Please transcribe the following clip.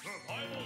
Survival